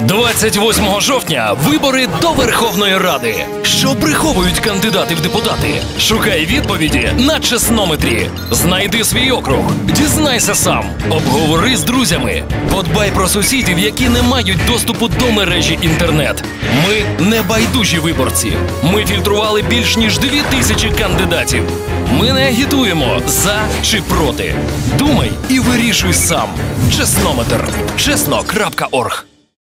28 жовтня вибори до Верховної Ради. Що приховують кандидати в депутати? Шукай відповіді на чеснометрі. Знайди свій округ, дізнайся сам, обговори з друзями, подбай про сусідів, які не мають доступу до мережі інтернет. Ми не байдужі виборці. Ми фільтрували більш ніж дві тисячі кандидатів. Ми не агітуємо за чи проти. Думай і вирішуй сам. Чеснометр. Чесно.орг